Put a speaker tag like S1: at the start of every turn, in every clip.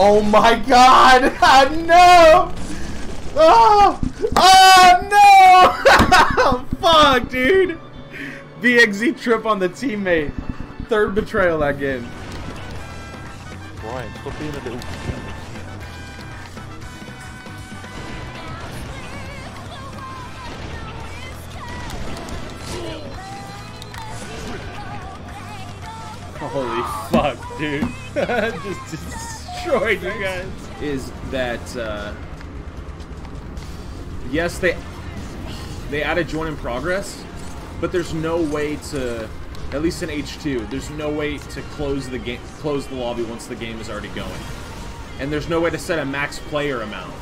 S1: Oh my god! Ah, ah, no! Oh! Oh no! Fuck, dude! BXZ trip on the teammate. Third betrayal that game.
S2: Brian, stop being a little.
S1: Holy fuck, dude. Just destroyed you guys. Is that, uh... Yes, they... They added join in progress, but there's no way to... At least in H2, there's no way to close the game, close the lobby once the game is already going. And there's no way to set a max player amount.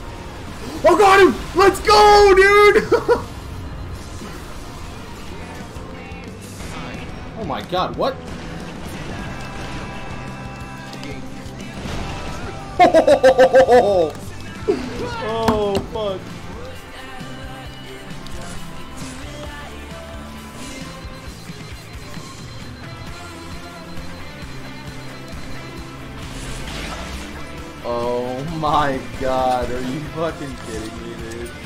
S1: Oh, god! Let's go, dude! oh my god, what? Oh, fuck. Oh my god, are you fucking kidding me, dude?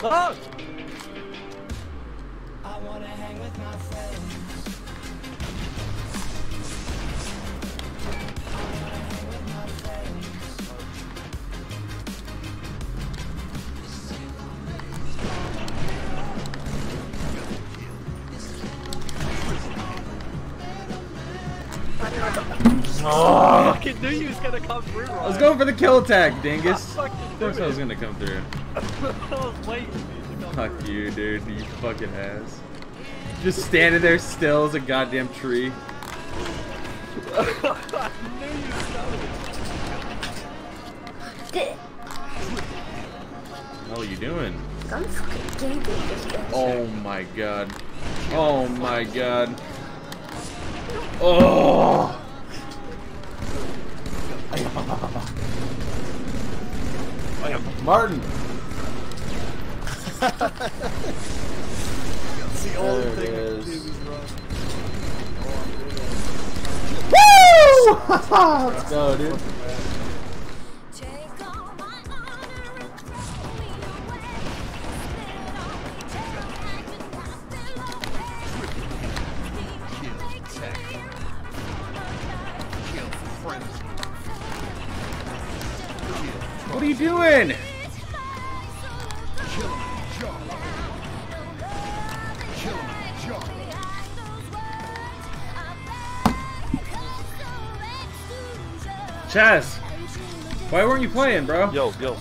S2: That's holding gate. Post. Post. Oh!
S1: Oh,
S2: I fucking knew you was gonna come through, right?
S1: I was going for the kill attack, dingus.
S2: I
S1: Of course I was gonna come through.
S2: I was waiting for you to come
S1: Fuck you, dude. You fucking ass. Just standing there still as a goddamn tree.
S2: I knew you was coming.
S1: What are you doing?
S3: I'm fucking gaping this bitch.
S1: Oh my god. Oh my god. Oh! Martin!
S2: See
S1: all the thing
S2: is.
S1: Woo! Let's go, dude. What are you doing? Chaz, why weren't you playing, bro?
S2: Yo, yo.